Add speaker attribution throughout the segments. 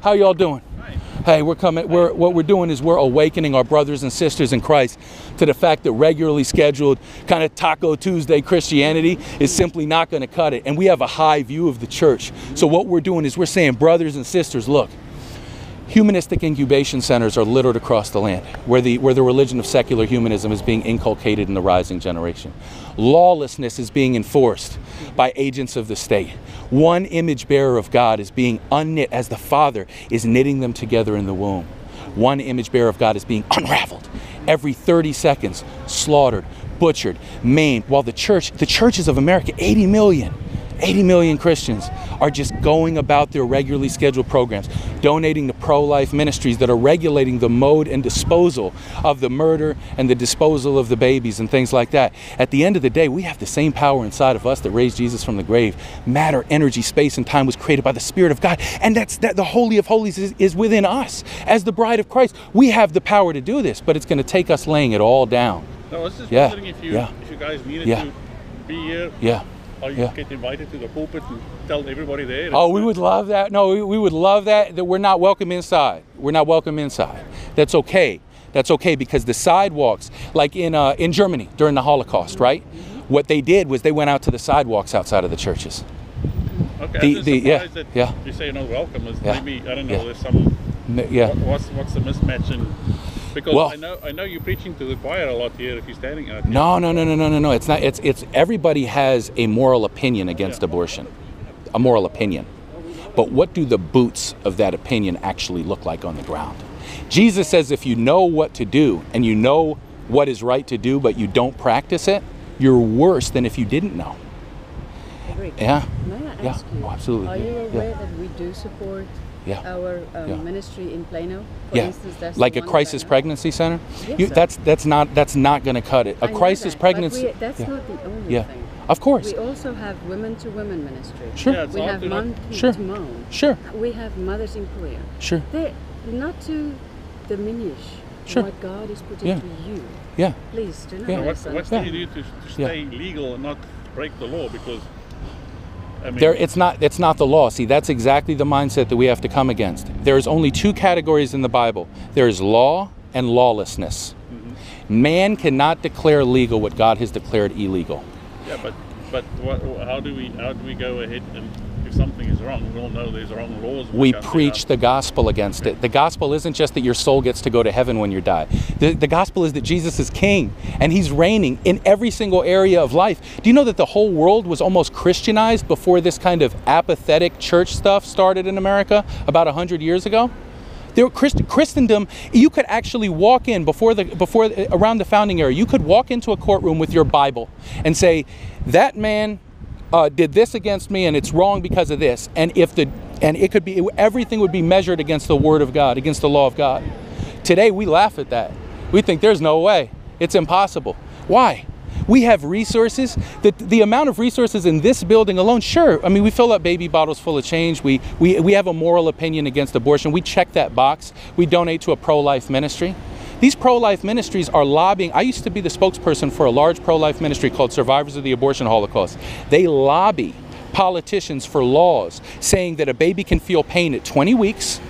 Speaker 1: How y'all doing? Hey, we're coming. We're what we're doing is we're awakening our brothers and sisters in Christ to the fact that regularly scheduled kind of Taco Tuesday Christianity is simply not going to cut it. And we have a high view of the church. So what we're doing is we're saying, brothers and sisters, look, humanistic incubation centers are littered across the land where the where the religion of secular humanism is being inculcated in the rising generation. Lawlessness is being enforced by agents of the state. One image bearer of god is being unknit as the father is knitting them together in the womb. One image bearer of god is being unraveled every 30 seconds slaughtered butchered maimed while the church the churches of america 80 million 80 million Christians are just going about their regularly scheduled programs, donating to pro life ministries that are regulating the mode and disposal of the murder and the disposal of the babies and things like that. At the end of the day, we have the same power inside of us that raised Jesus from the grave. Matter, energy, space, and time was created by the Spirit of God. And that's that the Holy of Holies is, is within us. As the bride of Christ, we have the power to do this, but it's going to take us laying it all down.
Speaker 2: No, I was just
Speaker 1: Yeah,
Speaker 2: wondering if you
Speaker 1: yeah.
Speaker 2: if you guys needed
Speaker 1: Yeah.
Speaker 2: to be here,
Speaker 1: Yeah.
Speaker 2: Or you
Speaker 1: Yeah.
Speaker 2: get invited to the pulpit and tell everybody there.
Speaker 1: Oh, we would love that. No, we, we would love that. That we're not welcome inside. We're not welcome inside. That's okay. That's okay because the sidewalks, like in uh, in Germany during the Holocaust, right? What they did was they went out to the sidewalks outside of the churches.
Speaker 2: Okay,
Speaker 1: the-
Speaker 2: I'm just
Speaker 1: the- yeah,
Speaker 2: that
Speaker 1: yeah.
Speaker 2: you say you're not welcome. Is
Speaker 1: Yeah,
Speaker 2: Maybe I don't know.
Speaker 1: yeah.
Speaker 2: There's some.
Speaker 1: Yeah.
Speaker 2: What, what's what's the mismatch in? Because
Speaker 1: Well-
Speaker 2: I know I know you're preaching to the choir a lot here. If you're standing out here.
Speaker 1: No, no, no, no, no, no, no. It's not. It's it's everybody has a moral opinion against
Speaker 2: Yeah.
Speaker 1: abortion, a moral opinion. But what do the boots of that opinion actually look like on the ground? Jesus says if you know what to do and you know what is right to do, but you don't practice it, you're worse than if you didn't know.
Speaker 3: Rick,
Speaker 1: Yeah.
Speaker 3: May I
Speaker 1: Yeah.
Speaker 3: you?
Speaker 1: Oh, absolutely.
Speaker 3: Are you
Speaker 1: Yeah.
Speaker 3: aware that we do support
Speaker 1: Yeah.
Speaker 3: our um,
Speaker 1: Yeah.
Speaker 3: ministry in Plano? For
Speaker 1: Yeah,
Speaker 3: instance, there's
Speaker 1: like a crisis pregnancy center.
Speaker 3: Yes,
Speaker 1: You,
Speaker 3: sir.
Speaker 1: that's that's not that's not going to cut it. A
Speaker 3: I
Speaker 1: crisis
Speaker 3: that, but
Speaker 1: pregnancy.
Speaker 3: we- that's
Speaker 1: yeah.
Speaker 3: not the only
Speaker 1: Yeah.
Speaker 3: thing.
Speaker 1: Of course.
Speaker 3: We also have women to women ministry.
Speaker 1: Sure.
Speaker 2: Yeah,
Speaker 3: We have
Speaker 2: to
Speaker 3: mom
Speaker 1: Sure.
Speaker 3: to mom.
Speaker 1: Sure.
Speaker 3: We have mothers in prayer.
Speaker 1: Sure.
Speaker 3: They not to diminish
Speaker 1: Sure.
Speaker 3: what God is putting
Speaker 1: Yeah.
Speaker 3: to you.
Speaker 1: Yeah.
Speaker 3: Please do not
Speaker 1: Yeah.
Speaker 2: What, what
Speaker 3: misunderstand.
Speaker 2: do you do to, to
Speaker 1: Yeah.
Speaker 2: stay legal and not break the law? Because I mean,
Speaker 1: There, it's not. It's not the law. See, that's exactly the mindset that we have to come against. There's only two categories in the Bible. There is law and lawlessness. Mm-hmm. Man cannot declare legal what God has declared illegal.
Speaker 2: yeah, but but what, how do we how do we go ahead and something is wrong, we'll know there's wrong laws.
Speaker 1: We preach the gospel against it. The gospel isn't just that your soul gets to go to heaven when you die. The, the gospel is that Jesus is king and he's reigning in every single area of life. Do you know that the whole world was almost Christianized before this kind of apathetic church stuff started in America about 100 years ago? There, Christ, Christendom, you could actually walk in before the before around the founding era. You could walk into a courtroom with your Bible and say, "That man uh, did this against me, and it's wrong because of this." And if the and it could be everything would be measured against the Word of God, against the law of God. Today we laugh at that. We think there's no way. It's impossible. Why? We have resources. The, the amount of resources in this building alone, sure. I mean, we fill up baby bottles full of change. We, we, we have a moral opinion against abortion. We check that box. We donate to a pro life ministry. These pro life ministries are lobbying. I used to be the spokesperson for a large pro life ministry called Survivors of the Abortion Holocaust. They lobby politicians for laws saying that a baby can feel pain at 20 weeks.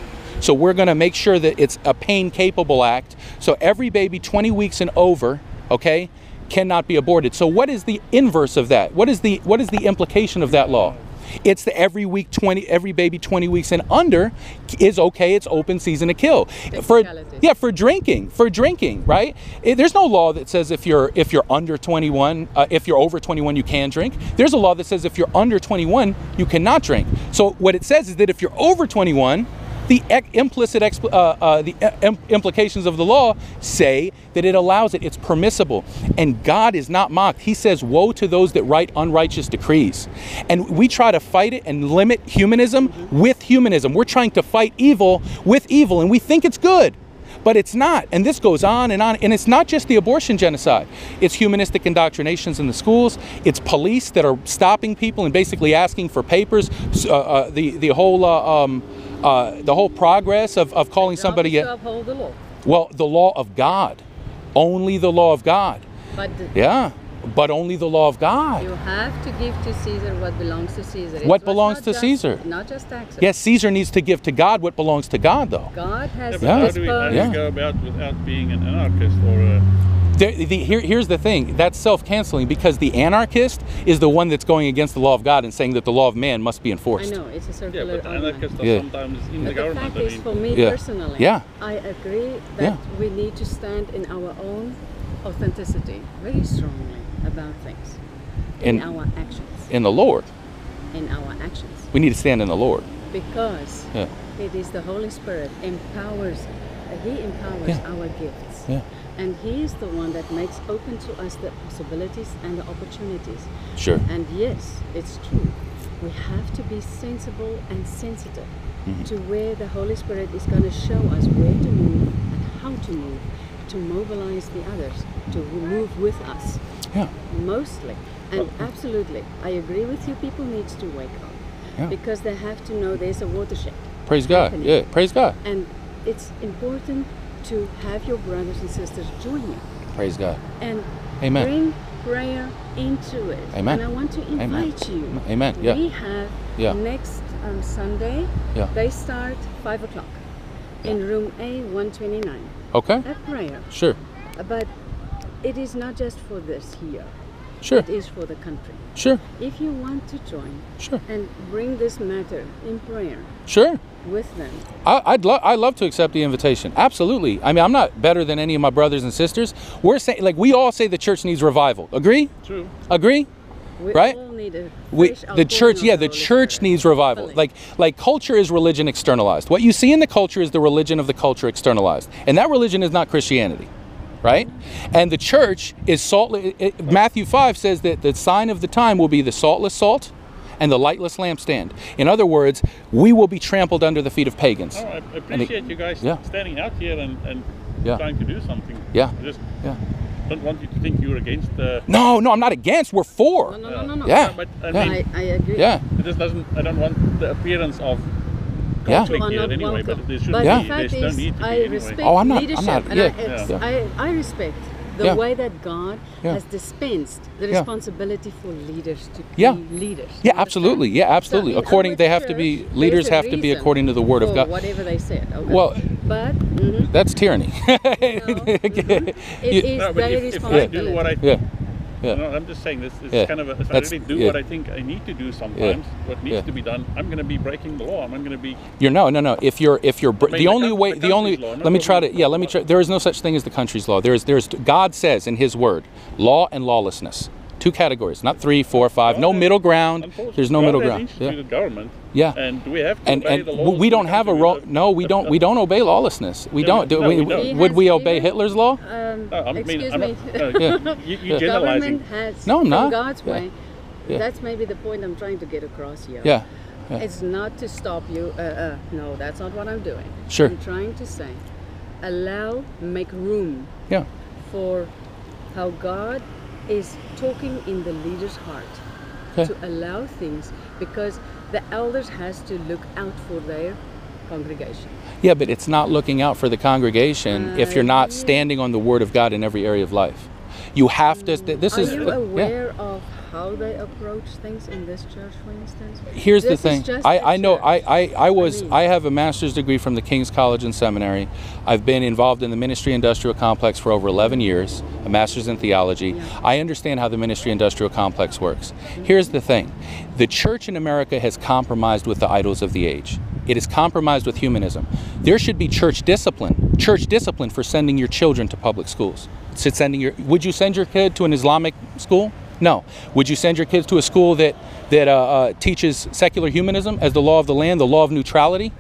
Speaker 1: So we're going to make sure that it's a pain capable act. So every baby 20 weeks and over, okay, cannot be aborted. So what is the inverse of that? What is the what is the implication of that law? It's the every week 20 every baby 20 weeks and under is okay, it's open season to kill. For yeah, for drinking, for drinking, right? Eh, There's no law that says if you're if you're under 21, uh, if you're over 21, you can drink. There's a law that says if you're under 21, you cannot drink. So what it says is that if you're over 21, the implicit uh, uh, the uh, im- implications of the law say that it allows it. It's permissible, and God is not mocked. He says, "Woe to those that write unrighteous decrees," and we try to fight it and limit humanism with humanism. We're trying to fight evil with evil, and we think it's good. But it's not. And this goes on and on. And it's not just the abortion genocide, it's humanistic indoctrinations in the schools, it's police that are stopping people and basically asking for papers. Uh, uh, the, the, whole, uh, um, uh, the whole progress of, of calling somebody.
Speaker 3: Job
Speaker 1: A,
Speaker 3: uphold the law.
Speaker 1: well, the law of God, only the law of God.
Speaker 3: But the,
Speaker 1: Yeah. but only the law of God.
Speaker 3: You have to give to Caesar what belongs to Caesar. It
Speaker 1: What
Speaker 3: was
Speaker 1: belongs to
Speaker 3: just-
Speaker 1: Caesar?
Speaker 3: Not just taxes.
Speaker 1: Yes, Caesar needs to give to God what belongs to God, though.
Speaker 3: God
Speaker 2: Yeah,
Speaker 3: has
Speaker 2: but
Speaker 1: Yeah.
Speaker 2: how do we, how do
Speaker 1: Yeah.
Speaker 2: we go about without being an anarchist or a
Speaker 1: The, the, here, here's the thing that's self canceling because the anarchist is the one that's going against the law of God and saying that the law of man must be enforced.
Speaker 3: I know it's a circular
Speaker 2: yeah,
Speaker 3: circular
Speaker 2: but
Speaker 3: argument.
Speaker 2: anarchists are
Speaker 1: Yeah.
Speaker 2: sometimes in the
Speaker 3: But the
Speaker 2: government.
Speaker 3: fact
Speaker 2: I
Speaker 3: is,
Speaker 2: mean,
Speaker 3: for me
Speaker 1: Yeah.
Speaker 3: personally,
Speaker 1: Yeah.
Speaker 3: I agree that
Speaker 1: Yeah.
Speaker 3: we need to stand in our own authenticity very strongly about things, in,
Speaker 1: In-
Speaker 3: our actions,
Speaker 1: In the Lord.
Speaker 3: in our actions,
Speaker 1: We need to stand in the Lord.
Speaker 3: because
Speaker 1: Yeah.
Speaker 3: it is the Holy Spirit empowers. uh, He empowers
Speaker 1: Yeah.
Speaker 3: our gifts,
Speaker 1: Yeah.
Speaker 3: And He is the one that makes open to us the possibilities and the opportunities.
Speaker 1: Sure.
Speaker 3: And yes, it's true. We have to be sensible and sensitive
Speaker 1: Mm-hmm.
Speaker 3: to where the Holy Spirit is going to show us where to move and how to move, to mobilize the others, to move with us,
Speaker 1: Yeah.
Speaker 3: mostly. And absolutely, I agree with you, people need to wake up.
Speaker 1: Yeah.
Speaker 3: Because they have to know there's a watershed.
Speaker 1: Praise God.
Speaker 3: happening.
Speaker 1: Yeah. Praise God.
Speaker 3: And it's important to have your brothers and sisters join you
Speaker 1: Praise God.
Speaker 3: and
Speaker 1: Amen.
Speaker 3: bring prayer into it.
Speaker 1: Amen.
Speaker 3: And I want to
Speaker 1: Amen.
Speaker 3: invite you.
Speaker 1: Amen. Yeah.
Speaker 3: We have
Speaker 1: Yeah.
Speaker 3: next um, Sunday.
Speaker 1: Yeah.
Speaker 3: They start five o'clock in room A, one twenty nine.
Speaker 1: Okay.
Speaker 3: That prayer,
Speaker 1: Sure.
Speaker 3: but it is not just for this here.
Speaker 1: Sure.
Speaker 3: It is for the country.
Speaker 1: Sure.
Speaker 3: If you want to join
Speaker 1: Sure.
Speaker 3: and bring this matter in prayer
Speaker 1: Sure.
Speaker 3: with them,
Speaker 1: I, I'd love I love to accept the invitation. Absolutely. I mean, I'm not better than any of my brothers and sisters. We're saying like we all say the church needs revival. Agree?
Speaker 2: true.
Speaker 1: Agree?
Speaker 3: we
Speaker 1: Right?
Speaker 3: all need a
Speaker 1: We, the church, yeah, the
Speaker 3: Holy
Speaker 1: church
Speaker 3: Spirit.
Speaker 1: needs revival.
Speaker 3: Fully.
Speaker 1: Like, like culture is religion externalized. What you see in the culture is the religion of the culture externalized, and that religion is not Christianity, right? And the church is salt. it- it- Matthew five says that the sign of the time will be the saltless salt and the lightless lampstand. In other words, we will be trampled under the feet of pagans.
Speaker 2: No, I appreciate you guys
Speaker 1: yeah.
Speaker 2: standing out here and, and
Speaker 1: Yeah.
Speaker 2: trying to do something.
Speaker 1: Yeah.
Speaker 2: I just
Speaker 1: Yeah.
Speaker 2: don't want you to think you're against the.
Speaker 1: No, no, I'm not against. We're for.
Speaker 3: No, no, no, no, no.
Speaker 1: Yeah.
Speaker 2: But I
Speaker 1: Yeah.
Speaker 2: mean,
Speaker 3: I, I agree.
Speaker 1: Yeah.
Speaker 2: it just doesn't. I don't want the appearance of
Speaker 1: Yeah.
Speaker 2: conflict
Speaker 3: are
Speaker 2: here anyway.
Speaker 3: welcome.
Speaker 2: But there should
Speaker 3: But
Speaker 2: be.
Speaker 1: Yeah.
Speaker 3: the
Speaker 2: There
Speaker 3: fact
Speaker 2: don't
Speaker 3: is,
Speaker 2: need to be
Speaker 3: I
Speaker 2: anyway.
Speaker 3: respect
Speaker 1: Oh, I'm not- I'm
Speaker 3: leadership,
Speaker 1: not-
Speaker 3: and
Speaker 1: yeah.
Speaker 3: I, ex-
Speaker 2: Yeah.
Speaker 3: I, I respect the
Speaker 1: Yeah.
Speaker 3: way that God
Speaker 1: Yeah.
Speaker 3: has dispensed the
Speaker 1: Yeah.
Speaker 3: responsibility for leaders to
Speaker 1: Yeah.
Speaker 3: be leaders.
Speaker 1: Yeah, absolutely. Yeah, absolutely.
Speaker 3: So in
Speaker 1: According, they have to be leaders have to be according to the word of God.
Speaker 3: Whatever they said. Okay.
Speaker 1: Well,
Speaker 3: but mhm,
Speaker 1: That's tyranny.
Speaker 3: it
Speaker 1: You-
Speaker 3: is
Speaker 2: No, but
Speaker 3: their
Speaker 2: if, if I do what I
Speaker 1: yeah. Yeah.
Speaker 2: No, I'm just saying this is
Speaker 1: Yeah.
Speaker 2: kind of a, if I really do
Speaker 1: yeah.
Speaker 2: what I think I need to do sometimes, what needs to be done, I'm going to be breaking the law. I'm going to be.
Speaker 1: You're no, no, no. If you're, if you're, br- the only way,
Speaker 2: the
Speaker 1: the only, let me try to, yeah, let me try. There is no such thing as the country's law. There is, there's, God says in His Word, law and lawlessness. Two categories, not three, four, five. No middle ground. There's no middle ground. Yeah.
Speaker 2: government.
Speaker 1: Yeah.
Speaker 2: And do we have to
Speaker 1: And
Speaker 2: obey
Speaker 1: and
Speaker 2: the laws?
Speaker 1: we don't have a
Speaker 2: country?
Speaker 1: no, we don't we don't obey lawlessness. We
Speaker 2: Yeah,
Speaker 1: don't. Do
Speaker 2: no,
Speaker 1: we,
Speaker 2: we don't.
Speaker 1: Would we obey Hitler's law?
Speaker 3: Um,
Speaker 2: No, I mean,
Speaker 3: excuse
Speaker 2: I'm
Speaker 3: me.
Speaker 2: not, no,
Speaker 1: Yeah.
Speaker 2: you, you're generalizing.
Speaker 3: Government has,
Speaker 1: No, I'm not.
Speaker 3: God's
Speaker 1: Yeah.
Speaker 3: way,
Speaker 1: Yeah.
Speaker 3: that's maybe the point I'm trying to get across here.
Speaker 1: Yeah. Yeah.
Speaker 3: It's not to stop you. Uh, uh, no, that's not what I'm doing.
Speaker 1: Sure.
Speaker 3: I'm trying to say, allow, make room
Speaker 1: Yeah.
Speaker 3: for how God is talking in the leader's heart
Speaker 1: Okay.
Speaker 3: to allow things because the elders has to look out for their congregation.
Speaker 1: Yeah, but it's not looking out for the congregation if you're
Speaker 3: Uh,
Speaker 1: not
Speaker 3: yeah.
Speaker 1: standing on the Word of God in every area of life. You have to. This
Speaker 3: Are
Speaker 1: is.
Speaker 3: you
Speaker 1: yeah.
Speaker 3: aware of how they approach things in this church, for instance?
Speaker 1: Here's the
Speaker 3: This is
Speaker 1: thing. I,
Speaker 3: I,
Speaker 1: I know. I. I, I was.
Speaker 3: mean-
Speaker 1: I have a master's degree from the King's College and Seminary. I've been involved in the ministry industrial complex for over 11 years. A master's in theology.
Speaker 3: Yeah.
Speaker 1: I understand how the ministry industrial complex works. Here's the thing. The church in America has compromised with the idols of the age. It is compromised with humanism. There should be church discipline. Church discipline for sending your children to public schools. Sending your. Would you send your kid to an Islamic school? No. Would you send your kids to a school that that uh, uh, teaches secular humanism as the law of the land, the law of neutrality?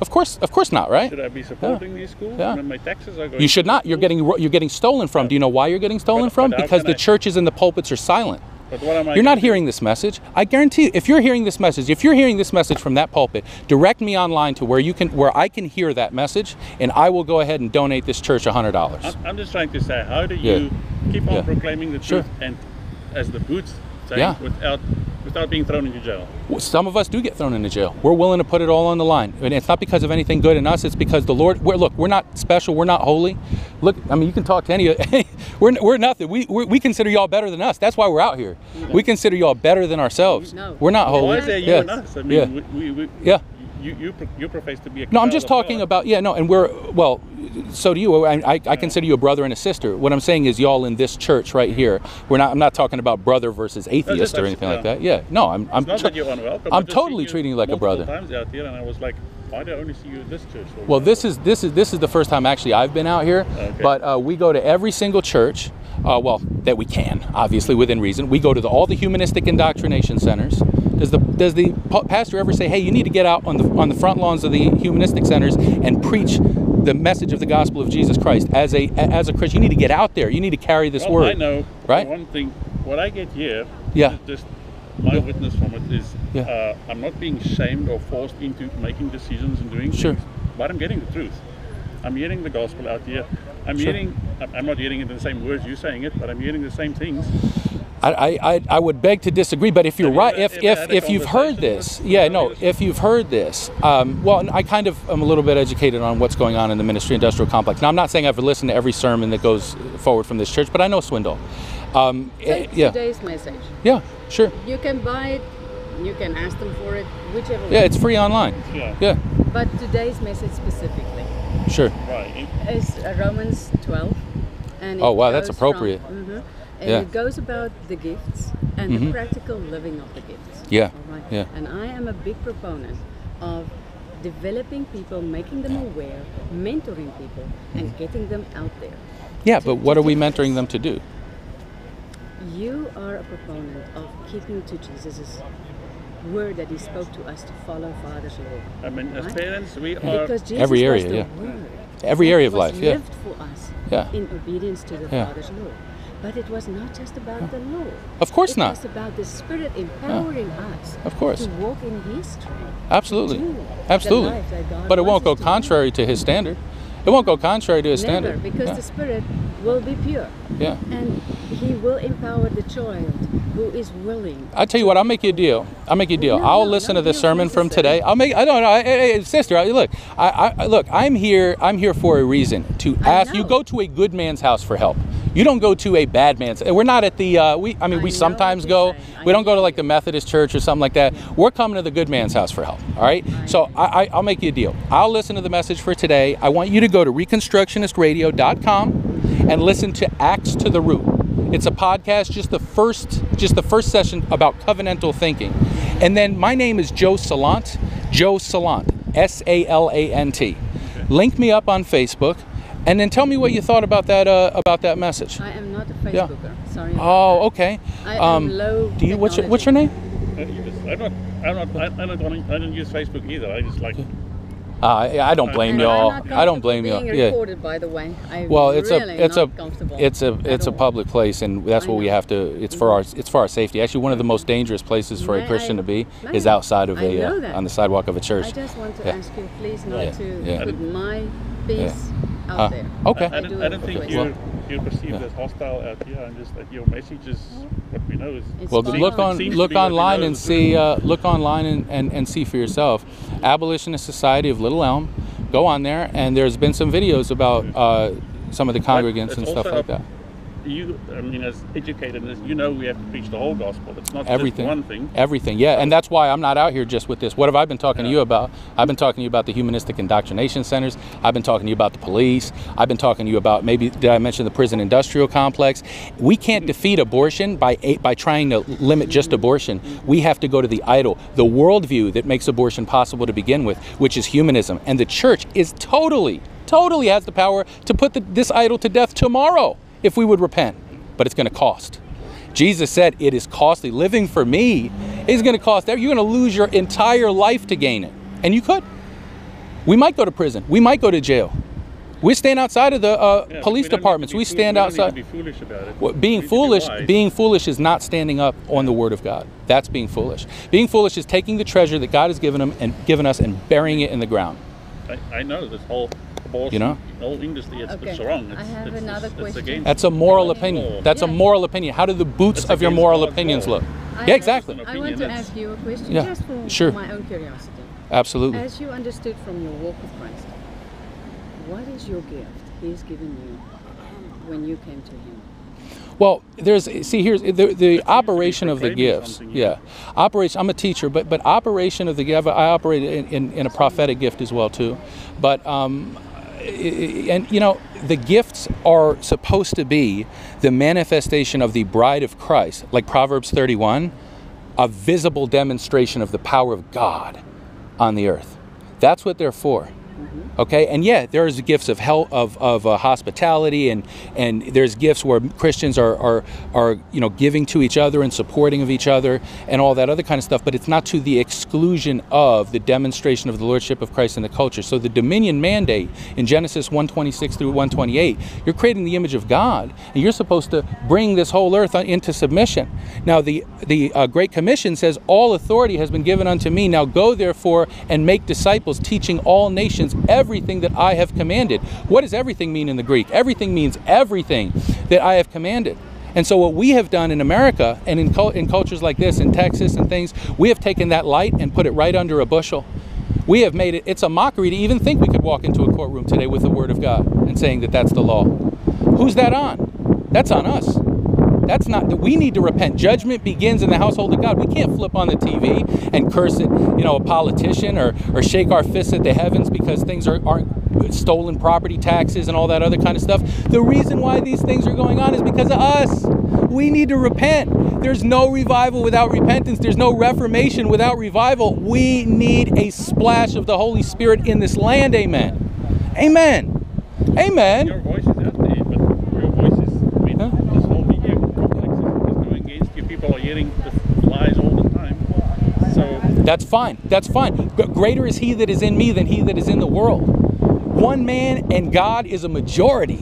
Speaker 1: Of course, of course not, right?
Speaker 2: Should I be supporting these schools?
Speaker 1: Yeah.
Speaker 2: My taxes are going.
Speaker 1: You should not. You're getting you're getting stolen from. Do you know why you're getting stolen
Speaker 2: But-
Speaker 1: from?
Speaker 2: but
Speaker 1: Because the
Speaker 2: I-
Speaker 1: churches and the pulpits are silent.
Speaker 2: But what am I?
Speaker 1: You're not
Speaker 2: gonna do?
Speaker 1: hearing this message. I guarantee you, if you're hearing this message, if you're hearing this message from that pulpit, direct me online to where you can, where I can hear that message, and I will go ahead and donate this church hundred dollars.
Speaker 2: I'm, just trying to say, how do
Speaker 1: Yeah.
Speaker 2: you keep on
Speaker 1: Yeah.
Speaker 2: proclaiming the
Speaker 1: Sure.
Speaker 2: truth and, as the boots saying,
Speaker 1: Yeah.
Speaker 2: without without being thrown into jail.
Speaker 1: Well, Some of us do get thrown into jail. We're willing to put it all on the line, and it's not because of anything good in us. It's because the Lord. We're, look, we're not special. We're not holy. Look, I mean, you can talk to any. we're we're nothing. We we we consider y'all better than us. That's why we're out here. We consider y'all better than ourselves.
Speaker 3: No.
Speaker 1: We're not holy.
Speaker 2: Why is there you
Speaker 1: Yeah.
Speaker 2: and us? I mean,
Speaker 1: Yeah.
Speaker 2: we, we, we,
Speaker 1: Yeah.
Speaker 2: You you pro- you profess to be a.
Speaker 1: No, I'm just talking
Speaker 2: God.
Speaker 1: about yeah, no, and we're well. So do you? I, I, I consider you a brother and a sister. What I'm saying is, y'all in this church right here. We're not. I'm not talking about brother versus atheist or anything like that. Yeah, no, I'm. I'm
Speaker 2: not that you're unwelcome.
Speaker 1: I'm
Speaker 2: I've just seen
Speaker 1: totally treating you like a brother.
Speaker 2: Times out here, and I was like, why do I only see you at this church? the
Speaker 1: Well, this is this is this is the first time actually I've been out here,
Speaker 2: Okay.
Speaker 1: but uh, we go to every single church. Uh, well, that we can, obviously within reason. We go to the, all the humanistic indoctrination centers. Does the does the pastor ever say, "Hey, you need to get out on the on the front lawns of the humanistic centers and preach the message of the gospel of Jesus Christ as a as a Christian? You need to get out there. You need to carry this
Speaker 2: Well,
Speaker 1: word."
Speaker 2: I know.
Speaker 1: right?
Speaker 2: One thing, what I get here.
Speaker 1: Yeah.
Speaker 2: Just my witness from it is,
Speaker 1: Yeah.
Speaker 2: uh, I'm not being shamed or forced into making decisions and doing
Speaker 1: Sure.
Speaker 2: things, but I'm getting the truth. I'm hearing the gospel out here. I'm
Speaker 1: Sure.
Speaker 2: hearing. I'm- I'm not hearing it in the same words you're saying it, but I'm hearing the same things.
Speaker 1: I, I, I- I would beg to disagree, but if you're
Speaker 2: Have you
Speaker 1: right,
Speaker 2: ever-
Speaker 1: if, if, if you've heard this, yeah, no, if you've heard this, um, well, I kind of am a little bit educated on what's going on in the ministry industrial complex. Now, I'm not saying I've listened to every sermon that goes forward from this church, but I know Swindoll. Um, eh,
Speaker 3: Take
Speaker 1: yeah,
Speaker 3: today's message.
Speaker 1: yeah, sure.
Speaker 3: You can buy it, you can ask them for it, whichever
Speaker 1: Yeah,
Speaker 3: way.
Speaker 1: it's free online.
Speaker 2: Yeah.
Speaker 1: Yeah,
Speaker 3: But today's message specifically
Speaker 1: sure.
Speaker 2: Right.
Speaker 3: is uh, Romans 12. And
Speaker 1: Oh, wow, that's appropriate.
Speaker 3: From, mhm. And
Speaker 1: Yeah.
Speaker 3: it goes about the gifts and
Speaker 1: Mhm.
Speaker 3: the practical living of the gifts.
Speaker 1: Yeah,
Speaker 3: All right?
Speaker 1: yeah.
Speaker 3: And I am a big proponent of developing people, making them aware, mentoring people, and getting them out there.
Speaker 1: Yeah,
Speaker 3: To-
Speaker 1: but what are we mentoring them to do?
Speaker 3: You are a proponent of keeping to Jesus' word that he spoke to us to follow Father's law.
Speaker 2: I mean, as parents, we are.
Speaker 3: Because Jesus
Speaker 1: Every area,
Speaker 3: was the
Speaker 1: yeah.
Speaker 3: word.
Speaker 1: Every
Speaker 3: that
Speaker 1: area of life, yeah.
Speaker 3: lived for us
Speaker 1: Yeah.
Speaker 3: in obedience to the
Speaker 1: Yeah.
Speaker 3: Father's law. But it was not just about the law.
Speaker 1: Of course
Speaker 3: it
Speaker 1: not.
Speaker 3: It was about the Spirit empowering us
Speaker 1: Of course.
Speaker 3: to walk in His strength.
Speaker 1: Absolutely.
Speaker 3: to do the
Speaker 1: Absolutely.
Speaker 3: life that God
Speaker 1: But it won't go
Speaker 3: to
Speaker 1: contrary to his standard. It won't go contrary to his
Speaker 3: Never,
Speaker 1: standard.
Speaker 3: because
Speaker 1: yeah.
Speaker 3: the Spirit will be pure.
Speaker 1: yeah.
Speaker 3: And He will empower the child who is willing.
Speaker 1: I tell you what, I'll make you a deal. I'll make you a deal.
Speaker 3: No,
Speaker 1: I'll
Speaker 3: no,
Speaker 1: listen
Speaker 3: no
Speaker 1: to the sermon from today. I'll make. I don't know, hey, hey, sister. I- Look, I, I look. I'm here. I'm here for a reason. To ask. You go to a good man's house for help. You don't go to a bad man's. We're not at the. Uh, we. I mean,
Speaker 3: I
Speaker 1: we sometimes go.
Speaker 3: saying.
Speaker 1: We don't go to like the Methodist church or something like that. We're coming to the good man's house for help. All right. So I, I, I'll make you a deal. I'll listen to the message for today. I want you to go to reconstructionistradio.com and listen to Axe to the Root. It's a podcast, just the first, just the first session about covenantal thinking, and then my name is Joe Salant, Joe Salant, S A L A N T. Link me up on Facebook, and then tell me what you thought about that uh, about that message.
Speaker 3: I am not a
Speaker 1: Yeah.
Speaker 3: Facebooker. Sorry.
Speaker 1: Oh,
Speaker 3: that.
Speaker 1: okay.
Speaker 3: I am
Speaker 1: Um,
Speaker 3: low
Speaker 1: do you? What's your What's your name?
Speaker 2: I use- I'm not. I'm not. I, I don't. I don't use Facebook either. I just like.
Speaker 1: Uh, I, I don't blame
Speaker 3: And
Speaker 1: y'all.
Speaker 3: I'm not
Speaker 1: I don't blame y'all.
Speaker 3: Being
Speaker 1: Yeah.
Speaker 3: recorded, by the way. I'm
Speaker 1: Well, it's
Speaker 3: really
Speaker 1: a it's a it's a
Speaker 3: at
Speaker 1: it's a public place, and that's
Speaker 3: I
Speaker 1: what we have to. It's for our it's for our safety. Actually, one of the most dangerous places for
Speaker 3: May
Speaker 1: a Christian
Speaker 3: I-
Speaker 1: to be is outside of
Speaker 3: I
Speaker 1: a
Speaker 3: know
Speaker 1: uh, on the sidewalk of a church.
Speaker 3: I just want to
Speaker 1: Yeah.
Speaker 3: ask you, please, not
Speaker 1: Yeah,
Speaker 3: to
Speaker 1: yeah.
Speaker 3: put my peace out
Speaker 1: Uh,
Speaker 3: there.
Speaker 1: okay.
Speaker 2: I, I don't, I don't think you're, you're perceived
Speaker 1: Yeah.
Speaker 2: as hostile out here, and just that your message is what we know is.
Speaker 3: It's
Speaker 1: Well,
Speaker 3: spot
Speaker 1: look on look
Speaker 2: be what we
Speaker 1: online and see uh, look online and, and, and see for yourself. Abolitionist Society of Little Elm. Go on there, and there's been some videos about uh, some of the congregants and stuff like that.
Speaker 2: You, I mean, as educated as you know, we have to preach the whole gospel. It's not
Speaker 1: Everything.
Speaker 2: just one thing.
Speaker 1: Everything, yeah, and that's why I'm not out here just with this. What have I been talking to you about? I've been talking to you about the humanistic indoctrination centers. I've been talking to you about the police. I've been talking to you about maybe did I mention the prison industrial complex? We can't defeat abortion by by trying to limit just abortion. We have to go to the idol, the worldview that makes abortion possible to begin with, which is humanism, and the church is totally, totally has the power to put the, this idol to death tomorrow if we would repent, but it's going to cost. Jesus said, It is costly. Living for me is going to cost. You're going to lose your entire life to gain it. And you could. We might go to prison. We might go to jail. We stand outside of the uh,
Speaker 2: Yeah,
Speaker 1: police
Speaker 2: we don't need to
Speaker 1: departments. We
Speaker 2: fool-
Speaker 1: stand
Speaker 2: we don't need to
Speaker 1: outside.
Speaker 2: be foolish about it.
Speaker 1: Well, being
Speaker 2: be
Speaker 1: foolish, being foolish is not standing up on the word of God. That's being foolish. Being foolish is taking the treasure that God has given them and given us and burying it in the ground.
Speaker 2: I, I know this whole abortion,
Speaker 1: You know?
Speaker 2: whole industry, it's,
Speaker 3: Okay.
Speaker 2: it's wrong. It's,
Speaker 3: I have
Speaker 2: it's,
Speaker 3: another
Speaker 2: it's,
Speaker 3: question.
Speaker 2: It's against
Speaker 1: That's a moral
Speaker 2: It's
Speaker 1: opinion.
Speaker 2: moral.
Speaker 1: That's a moral opinion. How do the boots
Speaker 2: It's
Speaker 1: of your moral opinions
Speaker 2: law.
Speaker 1: look?
Speaker 3: I-
Speaker 1: Yeah, exactly.
Speaker 3: I want to ask you a question
Speaker 1: Yeah,
Speaker 3: just for
Speaker 1: sure.
Speaker 3: my own curiosity.
Speaker 1: Absolutely.
Speaker 3: As you understood from your walk with Christ, what is your gift He's given you when you came to Him?
Speaker 1: Well, there's see here's the the operation of the gifts. Yeah, operation. I'm a teacher, but but operation of the gift. I operate in, in, in a prophetic gift as well too, but um, and you know the gifts are supposed to be the manifestation of the bride of Christ, like Proverbs 31, a visible demonstration of the power of God on the earth. That's what they're for. Okay, and yeah, there's gifts of help of, of uh, hospitality, and and there's gifts where Christians are, are are you know giving to each other and supporting of each other and all that other kind of stuff. But it's not to the exclusion of the demonstration of the lordship of Christ in the culture. So the dominion mandate in Genesis 126 through 128, you're creating the image of God, and you're supposed to bring this whole earth into submission. Now the the uh, Great Commission says, "All authority has been given unto me. Now go therefore and make disciples, teaching all nations everything that I have commanded." What does everything mean in the Greek? Everything means everything that I have commanded. And so what we have done in America and in, in cultures like this, in Texas and things, we have taken that light and put it right under a bushel. We have made it, it's a mockery to even think we could walk into a courtroom today with the Word of God and saying that that's the law. Who's that on? That's on us. That's not that we need to repent. Judgment begins in the household of God. We can't flip on the TV and curse at, you know, a politician or, or shake our fists at the heavens because things are, aren't stolen property taxes and all that other kind of stuff. The reason why these things are going on is because of us. We need to repent. There's no revival without repentance. There's no reformation without revival. We need a splash of the Holy Spirit in this land. Amen. Amen. Amen.
Speaker 2: Your voice is out there, but your voice is. I mean,
Speaker 1: Huh?
Speaker 2: this whole media complex is, is going against you. People are hearing the lies all the time. So
Speaker 1: That's fine. That's fine. G- greater is he that is in me than he that is in the world. One man and God is a majority.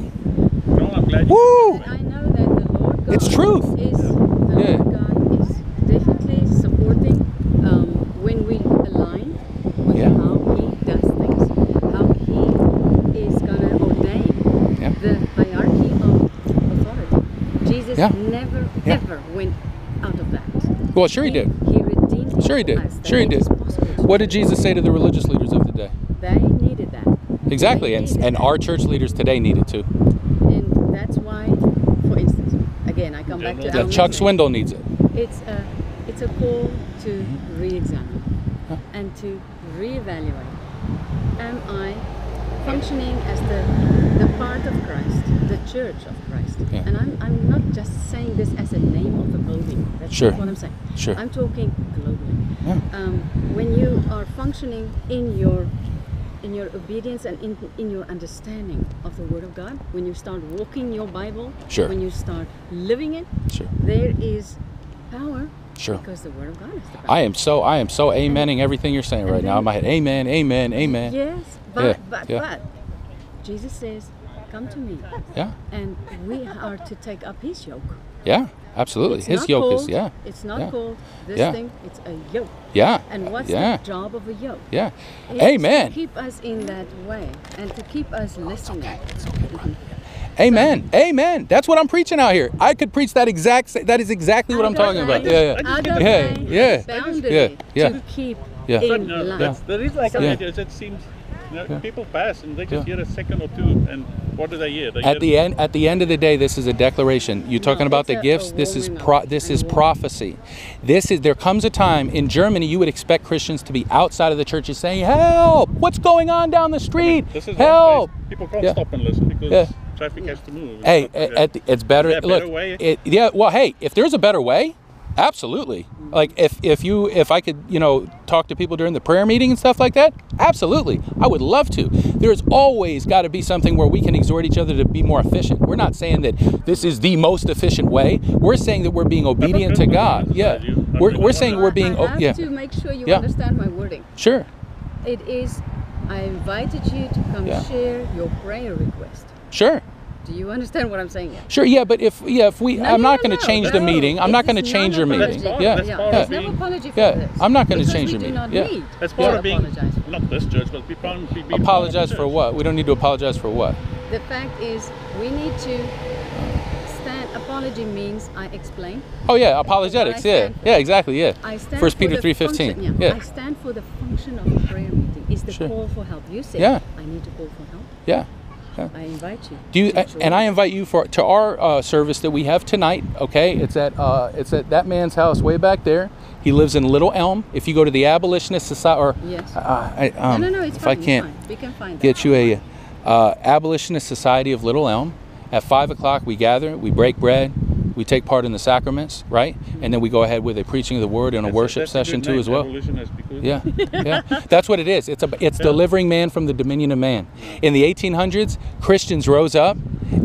Speaker 2: John, I'm glad you.
Speaker 1: Woo!
Speaker 3: I know that the Lord God
Speaker 1: It's truth.
Speaker 3: is the
Speaker 1: Yeah.
Speaker 3: Lord God is definitely supporting um, when we align with
Speaker 1: Yeah.
Speaker 3: how He does things, how He is gonna ordain
Speaker 1: Yeah.
Speaker 3: the hierarchy of authority. Jesus
Speaker 1: Yeah.
Speaker 3: never
Speaker 1: Yeah.
Speaker 3: ever went out of that.
Speaker 1: Well, sure he did.
Speaker 3: He redeemed
Speaker 1: Sure he did. Sure he did.
Speaker 3: is possible to
Speaker 1: What did Jesus say to the religious leaders of the day?
Speaker 3: They needed that.
Speaker 1: Exactly,
Speaker 3: They
Speaker 1: and, and
Speaker 3: that.
Speaker 1: our church leaders today need it too.
Speaker 3: And that's why, for instance, again, I come back to
Speaker 2: Yeah,
Speaker 1: Chuck
Speaker 3: mission.
Speaker 1: Swindoll needs it.
Speaker 3: It's a, it's a call to
Speaker 1: Mm-hmm.
Speaker 3: re-examine
Speaker 1: Yeah.
Speaker 3: and to re-evaluate. Am I functioning as the, the part of Christ, the church of Christ?
Speaker 1: Yeah.
Speaker 3: And I'm, I'm not just saying this as a name of a building. That's
Speaker 1: Sure.
Speaker 3: what I'm saying.
Speaker 1: Sure.
Speaker 3: I'm talking globally.
Speaker 1: Yeah.
Speaker 3: Um, when you are functioning in your in your obedience and in, in your understanding of the Word of God, when you start walking your Bible,
Speaker 1: Sure.
Speaker 3: when you start living it,
Speaker 1: Sure.
Speaker 3: there is power
Speaker 1: Sure.
Speaker 3: because the Word of God is the power.
Speaker 1: I am so I am so amening everything you're saying right now in my head. Amen, amen, amen.
Speaker 3: Yes, but
Speaker 1: Yeah,
Speaker 3: but
Speaker 1: yeah.
Speaker 3: but Jesus says, "Come to me,"
Speaker 1: Yeah,
Speaker 3: and we are to take up His yoke.
Speaker 1: Yeah, absolutely.
Speaker 3: It's
Speaker 1: His yoke
Speaker 3: called,
Speaker 1: is yeah,
Speaker 3: It's not
Speaker 1: yeah,
Speaker 3: called this
Speaker 1: yeah.
Speaker 3: thing. It's a yoke.
Speaker 1: yeah,
Speaker 3: And what's
Speaker 1: yeah,
Speaker 3: the job of a yoke?
Speaker 1: yeah.
Speaker 3: It's
Speaker 1: Amen,
Speaker 3: To keep us in that way and to keep us listening. Mhm.
Speaker 1: amen, amen. That's what I'm preaching out here. I could preach that exact. sa- That is exactly what I'm talking about. Yeah, yeah. Yeah, yeah.
Speaker 3: boundary
Speaker 1: Yeah, yeah.
Speaker 3: to keep
Speaker 1: Yeah.
Speaker 2: But
Speaker 3: in
Speaker 2: no,
Speaker 3: line.
Speaker 2: that's, the reason I come
Speaker 1: Yeah.
Speaker 2: at it seems you know,
Speaker 1: Yeah.
Speaker 2: people pass and they just
Speaker 1: Yeah.
Speaker 2: hear a second or two, and what do they hear? They
Speaker 1: At
Speaker 2: hear,
Speaker 1: the end, at the end of the day, this is a declaration. You're talking about the gifts. This is pro, this is prophecy. This is there comes a time in Germany you would expect Christians to be outside of the churches saying, "Help! What's going on down the street?
Speaker 2: this is one
Speaker 1: Help!"
Speaker 2: people can't
Speaker 1: Yeah.
Speaker 2: stop and listen because
Speaker 1: Yeah.
Speaker 2: traffic has to move.
Speaker 1: Hey, at, the, it's better.
Speaker 2: Is there a
Speaker 1: look,
Speaker 2: better way?
Speaker 1: It, yeah. Well, hey, if there's a better way, absolutely. Like if if you if I could you know talk to people during the prayer meeting and stuff like that, absolutely, I would love to. There's always got to be something where we can exhort each other to be more efficient. We're not saying that this is the most efficient way. We're saying that we're being obedient to. God. Yeah,
Speaker 2: You- I
Speaker 1: we're,
Speaker 2: mean,
Speaker 1: we're
Speaker 2: I
Speaker 1: saying
Speaker 2: wanna-
Speaker 1: we're being.
Speaker 3: I
Speaker 1: o-
Speaker 3: have
Speaker 1: yeah,
Speaker 3: to make sure you
Speaker 1: Yeah.
Speaker 3: understand my wording.
Speaker 1: sure.
Speaker 3: It is, I invited you to come
Speaker 1: Yeah.
Speaker 3: share your prayer request.
Speaker 1: Sure.
Speaker 3: Do you understand what I'm saying? here?
Speaker 1: Sure, yeah, but if yeah, if we,
Speaker 3: No,
Speaker 1: I'm
Speaker 3: no,
Speaker 1: not
Speaker 3: no,
Speaker 1: going to
Speaker 3: no,
Speaker 1: change the meeting. I'm
Speaker 3: It
Speaker 1: not going to change your meeting.
Speaker 2: That's
Speaker 1: Yeah,
Speaker 2: part-
Speaker 3: yeah. There's no apology for
Speaker 1: Yeah,
Speaker 3: this.
Speaker 1: I'm not gonna change your meeting.
Speaker 3: not
Speaker 1: Yeah.
Speaker 2: That's part
Speaker 3: to
Speaker 2: of being
Speaker 3: apologize for.
Speaker 2: not this church, but be part, be, be part of the
Speaker 1: apologize for what? We don't need to apologize for what?
Speaker 3: The fact is, we need to stand apology means I explain.
Speaker 1: Oh yeah, apologetics. Yeah, yeah, exactly. Yeah.
Speaker 3: I stand
Speaker 1: First
Speaker 3: for
Speaker 1: Peter
Speaker 3: the
Speaker 1: three fifteen.
Speaker 3: function-
Speaker 1: Yeah.
Speaker 3: I stand for the function of a prayer meeting. Is the
Speaker 1: Sure.
Speaker 3: call for help. You say
Speaker 1: Yeah.
Speaker 3: I need to call for help.
Speaker 1: Yeah.
Speaker 3: I invite you.
Speaker 1: Do you,
Speaker 3: to
Speaker 1: and I invite you for to our uh, service that we have tonight. Okay, it's at uh, it's at that man's house way back there. He lives in Little Elm. If you go to the Abolitionist Society, or
Speaker 3: Yes.
Speaker 1: uh, I, um,
Speaker 3: no, no, no, it's
Speaker 1: if
Speaker 3: fine.
Speaker 1: I can't.
Speaker 3: We can find
Speaker 1: get you a uh, Abolitionist Society of Little Elm, at five o'clock we gather, we break bread, we take part in the sacraments, right, and then we go ahead with a preaching of the word and a
Speaker 2: That's
Speaker 1: worship
Speaker 2: a
Speaker 1: session too as well. Yeah, yeah. That's what it is. It's a, it's delivering man from the dominion of man. In the 1800s, Christians rose up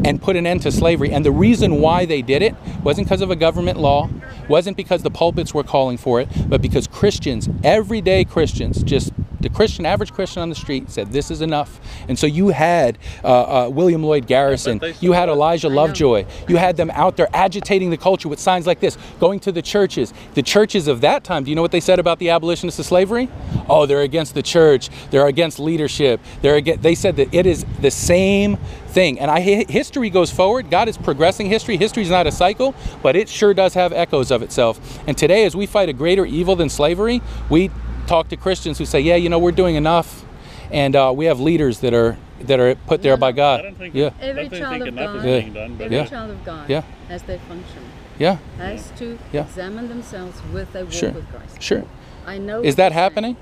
Speaker 1: and put an end to slavery. And the reason why they did it wasn't because of a government law, wasn't because the pulpits were calling for it, but because Christians, everyday Christians, just the Christian, average Christian on the street said, "This is enough." And so you had uh, uh, William Lloyd Garrison, you had Elijah. Lovejoy, you had them out there agitating the culture with signs like this, going to the churches. The churches of that time, do you know what they said about the abolitionists of slavery? Oh, they're against the church. They're against leadership. They're against, they said that it is the same thing. And I history goes forward. God is progressing history. History is not a cycle, but it sure does have echoes of itself. And today, as we fight a greater evil than slavery, we talk to Christians who say, "Yeah, you know, we're doing enough." And uh, we have leaders that are that are put there by
Speaker 2: I
Speaker 1: God.
Speaker 2: don't think
Speaker 1: Yeah,
Speaker 3: Every
Speaker 2: I don't
Speaker 3: child of God-
Speaker 1: Yeah.
Speaker 2: being done, but
Speaker 3: Every
Speaker 1: Yeah.
Speaker 3: child of God
Speaker 1: Yeah.
Speaker 3: has their function,
Speaker 1: yeah,
Speaker 3: has to
Speaker 1: Yeah.
Speaker 3: examine themselves with a walk
Speaker 1: Sure.
Speaker 3: with Christ.
Speaker 1: sure.
Speaker 3: I know.
Speaker 1: Is that
Speaker 3: you're saying.
Speaker 1: happening?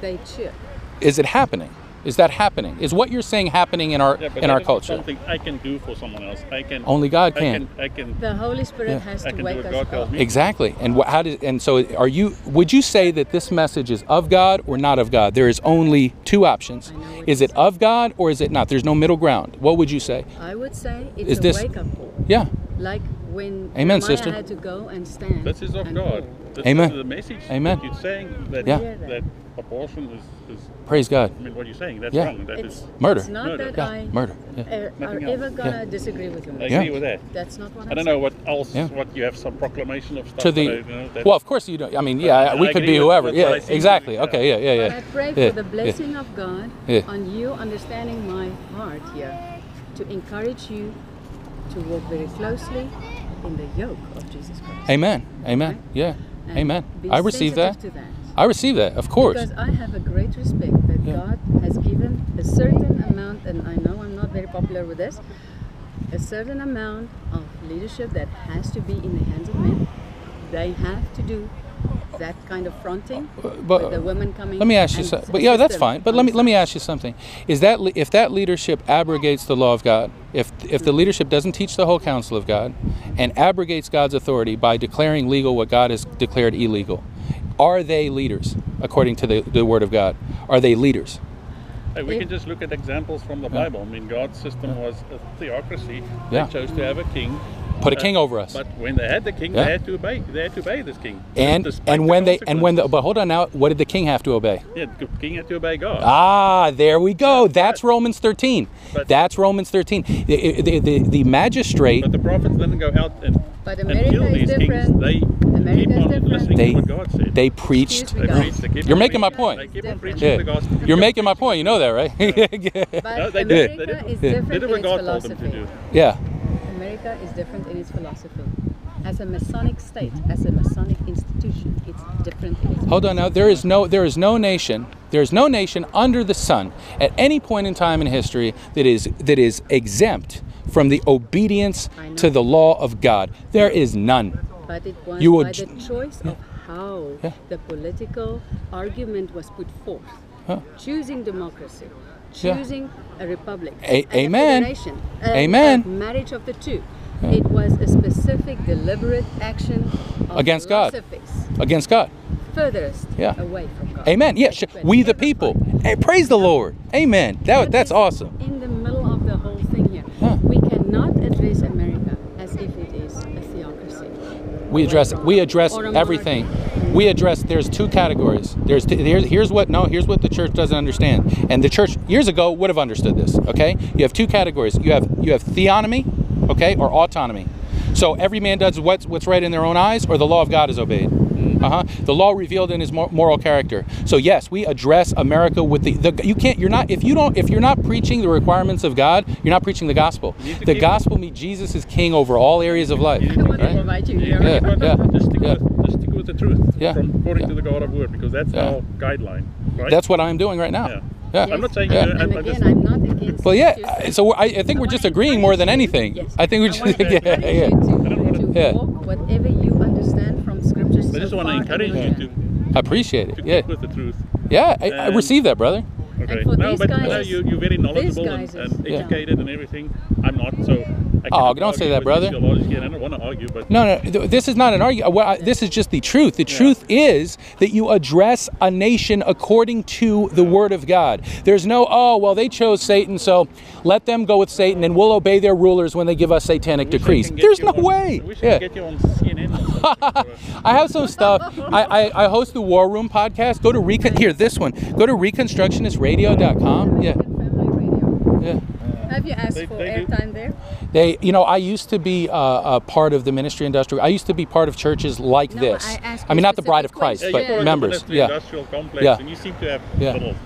Speaker 3: They should.
Speaker 1: Is it happening? Is that happening? Is what you're saying happening in our
Speaker 2: yeah, but
Speaker 1: in
Speaker 2: that
Speaker 1: our
Speaker 2: is
Speaker 1: culture?
Speaker 2: Something I can do for someone else. I can.
Speaker 1: Only God
Speaker 2: I
Speaker 1: can.
Speaker 2: can. I can.
Speaker 3: The Holy Spirit
Speaker 1: Yeah.
Speaker 3: has
Speaker 2: I
Speaker 3: to wake us
Speaker 2: God
Speaker 3: up.
Speaker 1: Exactly. And what, how did and so are you? Would you say that this message is of God or not of God? There is only two options.
Speaker 3: Is know what
Speaker 1: Is it of God or is it not? There's no middle ground. What would you say?
Speaker 3: I would say it's
Speaker 1: Is
Speaker 3: a
Speaker 1: this-
Speaker 3: wake up call.
Speaker 1: Yeah.
Speaker 3: Like when
Speaker 1: Amen,
Speaker 3: Jeremiah
Speaker 1: sister.
Speaker 3: had to go and stand.
Speaker 2: This is of God. This
Speaker 1: Amen.
Speaker 2: is the message.
Speaker 1: Amen.
Speaker 2: That you're saying that
Speaker 1: Yeah.
Speaker 2: that abortion is, is.
Speaker 1: Praise God.
Speaker 2: I mean, what are you're saying that's
Speaker 1: Yeah.
Speaker 2: wrong. That
Speaker 3: It's
Speaker 2: is.
Speaker 1: Murder.
Speaker 3: It's not
Speaker 2: Murder.
Speaker 3: that
Speaker 1: Yeah.
Speaker 3: I
Speaker 1: Murder. Yeah.
Speaker 3: uh, are
Speaker 2: Nothing
Speaker 3: ever gonna
Speaker 1: Yeah.
Speaker 3: disagree with you.
Speaker 2: I
Speaker 1: Yeah.
Speaker 2: agree with that.
Speaker 3: That's not what
Speaker 2: I
Speaker 3: I'm
Speaker 2: don't
Speaker 3: saying.
Speaker 2: know what else.
Speaker 1: Yeah.
Speaker 2: What you have some proclamation of stuff.
Speaker 1: To the
Speaker 2: I, you know,
Speaker 1: well, of course you don't. I mean, yeah,
Speaker 2: I
Speaker 1: we could be whoever. Yeah,
Speaker 2: what I see.
Speaker 1: exactly.
Speaker 2: Yeah.
Speaker 1: Okay. Yeah. Yeah.
Speaker 3: But
Speaker 1: Yeah.
Speaker 3: I pray
Speaker 1: Yeah.
Speaker 3: for the blessing of God
Speaker 1: Yeah.
Speaker 3: on you understanding my heart here to encourage you to walk very closely in the yoke of Jesus Christ.
Speaker 1: Amen. Amen.
Speaker 3: Right?
Speaker 1: Yeah.
Speaker 3: And
Speaker 1: Amen. I receive that.
Speaker 3: To that.
Speaker 1: I receive that. Of course.
Speaker 3: Because I have a great respect that
Speaker 1: Yeah.
Speaker 3: God has given a certain amount, and I know I'm not very popular with this, a certain amount of leadership that has to be in the hands of men. They have to do that kind of fronting uh,
Speaker 1: but-
Speaker 3: with the women coming.
Speaker 1: Let me ask you something. But yeah, that's fine. But let me let me ask you something. Is that if that leadership abrogates the law of God, if if the leadership doesn't teach the whole counsel of God, and abrogates God's authority by declaring legal what God has declared illegal, are they leaders according to the, the word of God? Are they leaders?
Speaker 2: Hey, we
Speaker 3: If-
Speaker 2: can just look at examples from the Bible. I mean, God's system was a theocracy.
Speaker 1: Yeah.
Speaker 2: They chose to have a king.
Speaker 1: Put a king over us.
Speaker 2: But when they had the king,
Speaker 1: Yeah.
Speaker 2: they had to obey. They had to obey this king.
Speaker 1: And
Speaker 2: despite
Speaker 1: and
Speaker 2: the
Speaker 1: when they and when the but hold on now, what did the king have to obey?
Speaker 2: yeah, the king had to obey God.
Speaker 1: Ah, there we go. That's Romans 13.
Speaker 2: But-
Speaker 1: That's Romans 13. The, the, the, the magistrate
Speaker 2: But the prophets didn't go out and,
Speaker 3: But
Speaker 2: and kill these
Speaker 3: different.
Speaker 2: kings. They
Speaker 3: America
Speaker 2: keep on
Speaker 3: different.
Speaker 2: listening
Speaker 1: They
Speaker 2: to what God said.
Speaker 1: they preached.
Speaker 2: They
Speaker 3: God.
Speaker 2: preach, they
Speaker 1: You're making my point.
Speaker 2: They keep on preaching
Speaker 1: Yeah.
Speaker 2: the gospel.
Speaker 1: You're making my point. You know that, right?
Speaker 3: But
Speaker 2: No, they did. They did.
Speaker 3: is
Speaker 2: They
Speaker 3: different
Speaker 2: did what God told them to
Speaker 3: philosophy.
Speaker 2: do.
Speaker 1: yeah.
Speaker 3: America is different in its philosophy. As a Masonic state, as a Masonic institution, it's different in its
Speaker 1: Hold on now. There is no there is no nation there is no nation under the sun at any point in time in history that is that is exempt from the obedience to the law of God. There is none.
Speaker 3: But it was
Speaker 1: You
Speaker 3: the choice of how
Speaker 1: Yeah.
Speaker 3: the political argument was put forth.
Speaker 1: Huh.
Speaker 3: Choosing democracy,
Speaker 1: Yeah.
Speaker 3: choosing a republic,
Speaker 1: A- amen.
Speaker 3: and
Speaker 1: Amen.
Speaker 3: a marriage of the two. It was a specific, deliberate action of
Speaker 1: Against God. Against God.
Speaker 3: furthest
Speaker 1: Yeah.
Speaker 3: away from God.
Speaker 1: Amen. Yeah,
Speaker 3: But
Speaker 1: we the people. Hey, praise the Lord. Amen. That, that's awesome.
Speaker 3: In the middle of the whole thing here,
Speaker 1: Huh.
Speaker 3: we cannot address America as if it is a theocracy.
Speaker 1: We address we address
Speaker 3: a
Speaker 1: everything. We address. There's two categories. There's t- here's, here's what no here's what the church doesn't understand, and the church years ago would have understood this. Okay, you have two categories. You have you have theonomy, okay, or autonomy. So every man does what's what's right in their own eyes, or the law of God is obeyed. Uh huh. The law revealed in His moral character. So yes, we address America with the, the. You can't. You're not. If you don't. If you're not preaching the requirements of God, you're not preaching the gospel.
Speaker 2: You need to
Speaker 1: The gospel means Jesus is King over all areas of life.
Speaker 3: I
Speaker 2: to
Speaker 3: want to
Speaker 1: Right?
Speaker 3: invite you
Speaker 2: You
Speaker 3: here.
Speaker 1: Yeah.
Speaker 2: but
Speaker 1: yeah, yeah.
Speaker 2: With, just stick with the truth.
Speaker 1: Yeah.
Speaker 2: From according
Speaker 1: Yeah.
Speaker 2: to the God of Word, because that's
Speaker 1: Yeah.
Speaker 2: our guideline, right?
Speaker 1: That's what I'm doing right now.
Speaker 2: Yeah.
Speaker 1: Yeah.
Speaker 2: I'm not saying
Speaker 1: Yeah.
Speaker 2: you.
Speaker 3: And
Speaker 2: I'm, I'm
Speaker 3: again,
Speaker 2: just,
Speaker 3: I'm not against.
Speaker 1: Well, yeah.
Speaker 3: you
Speaker 1: uh. So I, I think
Speaker 3: I
Speaker 1: we're just agreeing more than anything.
Speaker 3: Yes.
Speaker 1: I think we
Speaker 3: I
Speaker 1: just. Yeah, yeah.
Speaker 2: I wanna-
Speaker 3: to, to
Speaker 1: Yeah.
Speaker 3: whatever you understand from scriptures.
Speaker 2: I just
Speaker 3: so
Speaker 2: want to encourage you
Speaker 3: your
Speaker 2: to,
Speaker 3: journey.
Speaker 1: I appreciate
Speaker 2: to
Speaker 1: it. Yeah.
Speaker 2: with the truth.
Speaker 1: Yeah. I, I
Speaker 2: And-
Speaker 1: receive that, brother.
Speaker 2: Okay. no, but uh, I know you, you're very knowledgeable and,
Speaker 3: guys is-
Speaker 2: and
Speaker 3: Yeah.
Speaker 2: educated and everything. I'm not, so. I
Speaker 1: Oh, don't say that, brother.
Speaker 2: you I don't want to argue, but
Speaker 1: No, no, this is not an argument. Uh, well, this is just the truth. The truth is that you address a nation according to the word of God. There's no, oh, well, they chose Satan, so let them go with Satan and we'll obey their rulers when they give us satanic
Speaker 2: I wish I
Speaker 1: decrees. There's no
Speaker 2: on-
Speaker 1: way.
Speaker 2: I wish I
Speaker 1: Yeah.
Speaker 2: could get you on CNN. Or
Speaker 1: I have some stuff. I, I, I host the War Room podcast. Go to recon here, this one. Go to reconstructionistradio.com. Yeah.
Speaker 3: Family Radio.
Speaker 1: Yeah.
Speaker 3: Have you asked
Speaker 2: They-
Speaker 3: for airtime there?
Speaker 1: They, you know, I used to be uh, a part of the ministry industrial. I used to be part of churches like
Speaker 3: No,
Speaker 1: this.
Speaker 3: I
Speaker 1: I mean, not the Bride of
Speaker 3: specific
Speaker 1: Christ,
Speaker 2: Yeah,
Speaker 3: questions.
Speaker 2: you
Speaker 1: but
Speaker 2: call it the
Speaker 1: members.
Speaker 2: Ministry
Speaker 1: Yeah.
Speaker 2: Industrial complex,
Speaker 1: Yeah.
Speaker 2: and you seem to have
Speaker 1: Yeah.
Speaker 2: little
Speaker 3: No,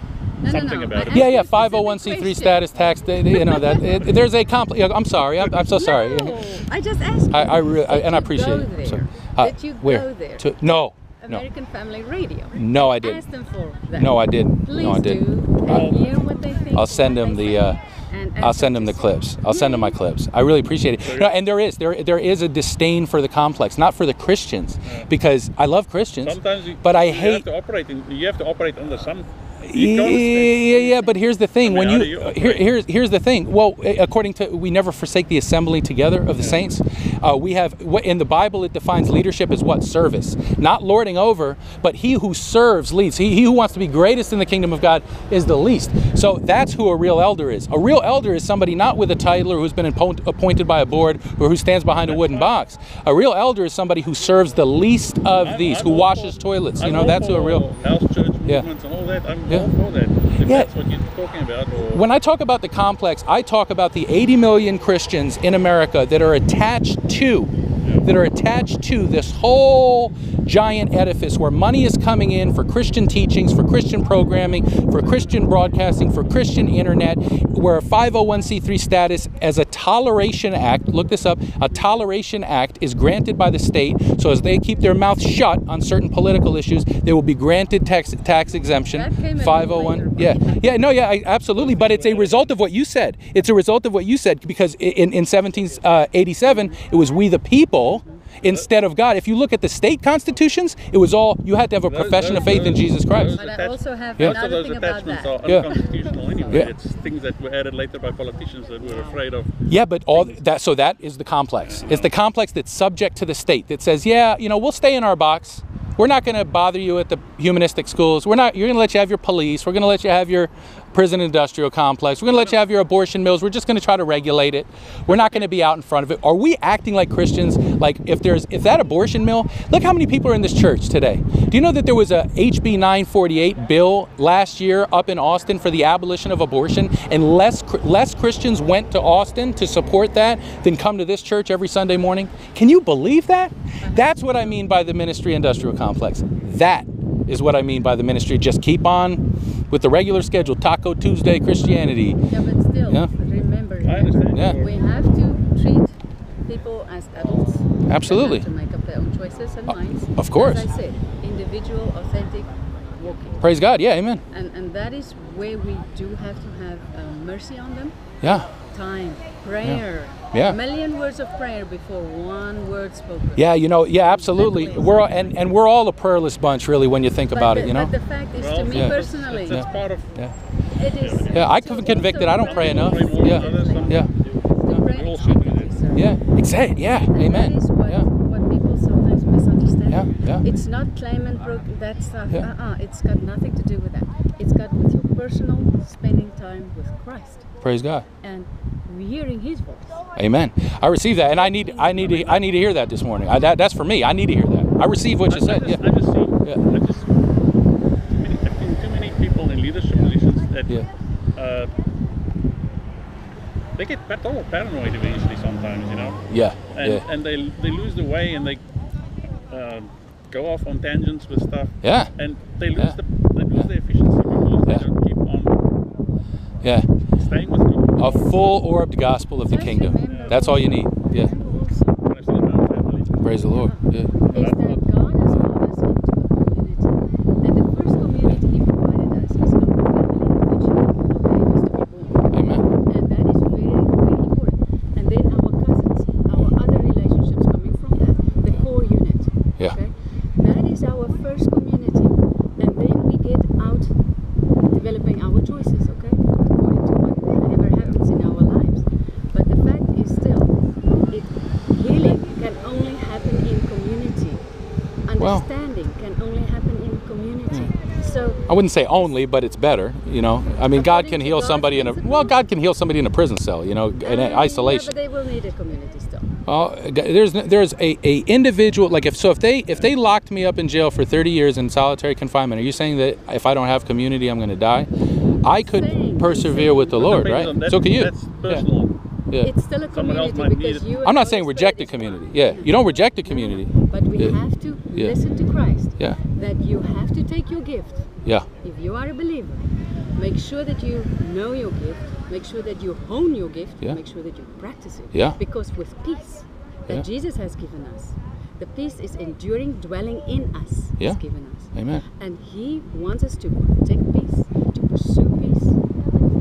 Speaker 3: no,
Speaker 2: something
Speaker 3: no.
Speaker 2: about
Speaker 3: I
Speaker 2: it.
Speaker 3: asked
Speaker 1: Yeah,
Speaker 3: you
Speaker 1: yeah,
Speaker 3: a specific
Speaker 1: 501c3
Speaker 3: question.
Speaker 1: status tax. they- they- You know that it, there's a complex. I'm sorry. I'm, I'm so sorry.
Speaker 3: No, I just asked.
Speaker 1: I,
Speaker 3: you.
Speaker 1: I really I,
Speaker 3: Did
Speaker 1: and I
Speaker 3: you
Speaker 1: appreciate
Speaker 3: go
Speaker 1: it.
Speaker 3: There?
Speaker 1: So, uh,
Speaker 3: Did you
Speaker 1: where?
Speaker 3: go there?
Speaker 1: To, no, no,
Speaker 3: American Family Radio.
Speaker 1: no, I didn't.
Speaker 3: Ask them for that.
Speaker 1: No, I didn't.
Speaker 3: Please
Speaker 1: no, I didn't.
Speaker 3: do. And hear what they think.
Speaker 1: I'll send them the. Uh, I'll send them the clips. I'll send them my clips. I really appreciate it. No, and there is there there is a disdain for the complex, not for the Christians, because I love Christians,
Speaker 2: Sometimes you,
Speaker 1: but I
Speaker 2: you
Speaker 1: hate
Speaker 2: have to operate. In, you have to operate under some.
Speaker 1: Yeah, yeah, yeah, but here's the thing.
Speaker 2: I mean,
Speaker 1: when you,
Speaker 2: you
Speaker 1: here, here's here's the thing. Well, according to we never forsake the assembly together of the saints. Uh, we have what in the Bible it defines leadership as what service, not lording over, but he who serves leads. He, he who wants to be greatest in the kingdom of God is the least. So that's who a real elder is. A real elder is somebody not with a title or who's been appoint, appointed by a board or who stands behind a wooden box. A real elder is somebody who serves the least of these, who washes toilets. You know, that's who a real. Yeah.
Speaker 2: movements and all that. I'm
Speaker 1: Yeah.
Speaker 2: all for that. If
Speaker 1: Yeah.
Speaker 2: that's what you're talking about, or
Speaker 1: When I talk about the complex, I talk about the 80 million Christians in America that are attached to that are attached to this whole giant edifice where money is coming in for Christian teachings, for Christian programming, for Christian broadcasting, for Christian internet, where a 501c3 status as a toleration act, look this up, a toleration act is granted by the state. So as they keep their mouth shut on certain political issues, they will be granted tax tax exemption.
Speaker 3: That came
Speaker 1: 501
Speaker 3: later,
Speaker 1: yeah. Yeah, no, yeah, I, absolutely. But it's a result of what you said. It's a result of what you said because in, in 1787, uh, it was we the people instead of God. If you look at the state constitutions, it was all, you had to have a profession of faith in Jesus Christ.
Speaker 3: But I
Speaker 2: attach-
Speaker 3: also have
Speaker 1: Yeah.
Speaker 2: Most of
Speaker 3: another
Speaker 2: those
Speaker 3: thing about
Speaker 2: attachments
Speaker 3: that.
Speaker 2: are
Speaker 1: Yeah.
Speaker 2: unconstitutional anyway.
Speaker 1: Yeah.
Speaker 2: It's things that were added later by politicians that we're afraid of.
Speaker 1: Yeah, but all that, so that is the complex. It's the complex that's subject to the state that says, yeah, you know, we'll stay in our box. We're not going to bother you at the humanistic schools. We're not. You're going to let you have your police. We're going to let you have your prison industrial complex. We're going to let you have your abortion mills. We're just going to try to regulate it. We're not going to be out in front of it. Are we acting like Christians? Like if there's if that abortion mill, look how many people are in this church today. Do you know that there was a HB 948 bill last year up in Austin for the abolition of abortion, and less less Christians went to Austin to support that than come to this church every Sunday morning? Can you believe that? That's what I mean by the ministry industrial complex. That is what I mean by the ministry. Just keep on with the regular schedule, Taco Tuesday Christianity.
Speaker 3: Yeah, but still,
Speaker 1: Yeah.
Speaker 3: remember.
Speaker 2: I understand.
Speaker 1: Yeah.
Speaker 3: We have to treat people as adults. They
Speaker 1: Absolutely.
Speaker 3: have to make up their own choices and minds.
Speaker 1: of course.
Speaker 3: As I said, individual, authentic, walking.
Speaker 1: Praise God. Yeah, amen.
Speaker 3: And, and that is where we do have to have um, mercy on them.
Speaker 1: Yeah.
Speaker 3: Time, prayer.
Speaker 1: Yeah.
Speaker 3: A million words of prayer before one word spoken.
Speaker 1: Yeah, you know, yeah, absolutely.
Speaker 3: Definitely.
Speaker 1: We're all, and and we're all a prayerless bunch, really, when you think
Speaker 3: But
Speaker 1: about
Speaker 3: the,
Speaker 1: it. You know.
Speaker 3: But the fact is, to
Speaker 2: Well,
Speaker 3: me
Speaker 1: Yeah.
Speaker 3: personally,
Speaker 2: That's, that's part of.
Speaker 1: Yeah.
Speaker 3: it is.
Speaker 1: Yeah, I
Speaker 3: to
Speaker 1: feel convicted. I don't pray enough.
Speaker 2: Pray
Speaker 1: Yeah.
Speaker 2: than
Speaker 1: Yeah.
Speaker 3: The prayer
Speaker 2: We all
Speaker 3: is
Speaker 2: should do
Speaker 3: actively
Speaker 2: that.
Speaker 3: served.
Speaker 1: Yeah. Exactly. Yeah.
Speaker 3: And
Speaker 1: Amen.
Speaker 3: That is what,
Speaker 1: Yeah.
Speaker 3: what people sometimes misunderstand.
Speaker 1: Yeah, yeah.
Speaker 3: It's not claim and broke that stuff.
Speaker 1: Yeah.
Speaker 3: Uh-uh. It's got nothing to do with that. It's got with your personal spending time with Christ
Speaker 1: Praise God.
Speaker 3: and hearing His voice.
Speaker 1: Amen. I receive that, and I need I need to I need to hear that this morning. I, that, that's for me. I need to hear that. I receive what you
Speaker 2: I, I
Speaker 1: said.
Speaker 2: just,
Speaker 1: Yeah.
Speaker 2: I just see.
Speaker 1: Yeah.
Speaker 2: I just. Too many, I've seen too many people in leadership positions that.
Speaker 1: Yeah.
Speaker 2: Uh, they get pa- total paranoid eventually sometimes, you know,
Speaker 1: Yeah.
Speaker 2: and
Speaker 1: Yeah.
Speaker 2: and they they lose the way and they. Um, go off on tangents with stuff,
Speaker 1: Yeah.
Speaker 2: and they lose
Speaker 1: Yeah.
Speaker 2: the they lose the efficiency because they
Speaker 1: Yeah.
Speaker 2: don't keep on
Speaker 1: Yeah.
Speaker 2: staying with God.
Speaker 1: A full orbed gospel of the kingdom. That's all you need. Yeah.
Speaker 3: Remember also
Speaker 2: When I see my own family.
Speaker 1: Praise the Lord. Yeah.
Speaker 3: is that God has called us into a community. And the first community He provided us is our family, which He gave us to be born.
Speaker 1: Amen.
Speaker 3: And that is very, very important. And then our cousins, our other relationships coming from that, the core unit.
Speaker 1: Yeah.
Speaker 3: Okay? That is our first community. And then we get out developing our choices, okay? According to whatever happens in our lives. But the fact is still, it healing can only happen in community.
Speaker 1: Well-
Speaker 3: Understanding can only happen in community. So
Speaker 1: I wouldn't say only, but it's better. You know, I mean, God can heal
Speaker 3: God's
Speaker 1: somebody in a well, God can heal somebody in a prison cell. You know, in
Speaker 3: uh,
Speaker 1: isolation.
Speaker 3: Yeah, but they will need a community still.
Speaker 1: Oh, there's there's a, a individual like if so if they if they locked me up in jail for 30 years in solitary confinement, are you saying that if I don't have community, I'm going to die? I could
Speaker 3: Saying-
Speaker 1: persevere with the Lord, right?
Speaker 2: that-
Speaker 1: So can you.
Speaker 2: That's
Speaker 1: Yeah.
Speaker 2: personal.
Speaker 1: Yeah.
Speaker 3: It's still a
Speaker 2: Someone else
Speaker 3: community
Speaker 2: might need
Speaker 3: because
Speaker 2: it.
Speaker 3: you.
Speaker 1: I'm not saying reject the community. Yeah, you don't reject the community.
Speaker 3: But we
Speaker 1: Yeah.
Speaker 3: have to
Speaker 1: Yeah.
Speaker 3: listen to Christ.
Speaker 1: Yeah,
Speaker 3: That you have to take your gift.
Speaker 1: yeah,
Speaker 3: If you are a believer, make sure that you know your gift. Make sure that you hone your gift.
Speaker 1: Yeah.
Speaker 3: Make sure that you practice it.
Speaker 1: Yeah.
Speaker 3: Because with peace that
Speaker 1: Yeah.
Speaker 3: Jesus has given us, the peace is enduring, dwelling in us.
Speaker 1: Yeah.
Speaker 3: Has given us.
Speaker 1: Amen,
Speaker 3: And He wants us to protect peace, to pursue peace,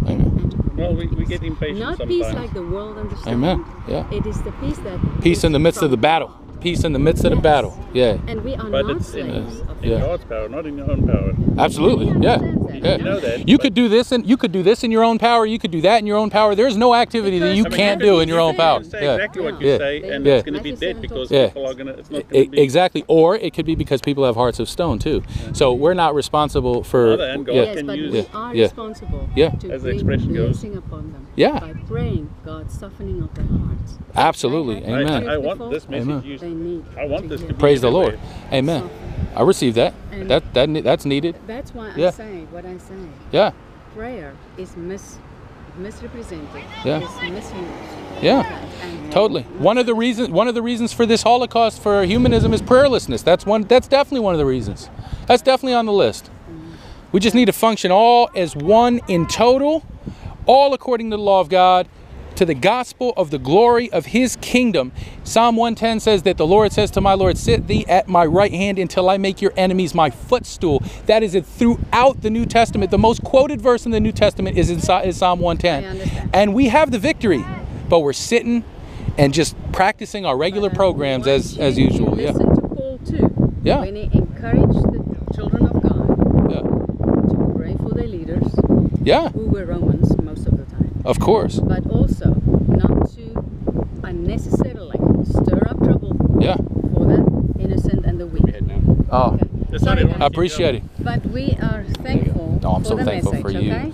Speaker 1: amen,
Speaker 3: and to promote
Speaker 2: Well, we, we get impatient
Speaker 3: Not
Speaker 2: sometimes.
Speaker 3: peace like the world understands.
Speaker 1: amen. Yeah,
Speaker 3: It is the peace that
Speaker 1: peace in the midst of the battle.
Speaker 3: God.
Speaker 1: Peace in the midst of the battle. Yeah,
Speaker 3: And we are
Speaker 2: but
Speaker 3: not
Speaker 2: it's in,
Speaker 3: slaves of
Speaker 2: in
Speaker 1: Yeah.
Speaker 2: God's power, not in your own power.
Speaker 1: absolutely.
Speaker 3: He
Speaker 1: Yeah,
Speaker 3: understands that.
Speaker 1: yeah.
Speaker 3: You
Speaker 2: know that,
Speaker 1: You could do this and you could do this in your own power. You could do that in your own power. There's no activity that you
Speaker 2: I mean,
Speaker 1: can't
Speaker 2: you
Speaker 1: do in your own power.
Speaker 2: Say
Speaker 1: Yeah.
Speaker 2: exactly what
Speaker 3: Yeah.
Speaker 2: say, and
Speaker 1: Yeah.
Speaker 2: it's going to be dead because
Speaker 1: Yeah.
Speaker 2: people are going to. It's not going to be.
Speaker 1: Exactly, or it could be because people have hearts of stone too. So we're not responsible for.
Speaker 2: On other hand, God
Speaker 1: yeah,
Speaker 3: Yes,
Speaker 2: can
Speaker 3: but
Speaker 2: use-
Speaker 3: we
Speaker 1: Yeah.
Speaker 3: are
Speaker 1: Yeah.
Speaker 3: responsible
Speaker 1: Yeah.
Speaker 3: to
Speaker 2: As the expression goes.
Speaker 3: upon them
Speaker 1: Yeah.
Speaker 3: by praying God's softening of their hearts.
Speaker 1: absolutely.
Speaker 3: They have
Speaker 2: I,
Speaker 1: Amen.
Speaker 2: I, I want this message
Speaker 1: Amen.
Speaker 2: used.
Speaker 3: They need.
Speaker 2: I want this to
Speaker 3: hear.
Speaker 2: be
Speaker 1: Praise the. Lord. Amen. I receive that.
Speaker 3: And-
Speaker 1: That that that's needed.
Speaker 3: That's why
Speaker 1: Yeah.
Speaker 3: I say what I say.
Speaker 1: Yeah.
Speaker 3: Prayer is mis misrepresented.
Speaker 1: Yeah.
Speaker 3: Is misused.
Speaker 1: Yeah.
Speaker 3: And-
Speaker 1: Totally. One of the reasons one of the reasons for this Holocaust for humanism is prayerlessness. That's one that's definitely one of the reasons. That's definitely on the list. We just need to function all as one in total, all according to the law of God, to the gospel of the glory of his kingdom. Psalm 110 says that the Lord says to my Lord, Sit thee at my right hand until I make your enemies my footstool. That is it throughout the New Testament. The most quoted verse in the New Testament is in is Psalm 110. And we have the victory, but we're sitting and just practicing our regular
Speaker 3: I
Speaker 1: uh,
Speaker 3: programs
Speaker 1: as as usual. Yeah.
Speaker 3: To too.
Speaker 1: Yeah.
Speaker 3: When he encouraged the children of God
Speaker 1: Yeah.
Speaker 3: to pray for their leaders,
Speaker 1: Yeah.
Speaker 3: who were Romans of the time.
Speaker 1: Of course.
Speaker 3: but also not to unnecessarily stir up trouble
Speaker 1: Yeah.
Speaker 3: for the innocent and the weak.
Speaker 1: Oh.
Speaker 3: Okay. Sorry,
Speaker 2: not
Speaker 3: guys.
Speaker 1: I appreciate it.
Speaker 3: But we are thankful
Speaker 1: No, I'm
Speaker 3: for
Speaker 1: so
Speaker 3: the
Speaker 1: thankful
Speaker 3: message,
Speaker 1: for you.
Speaker 3: okay?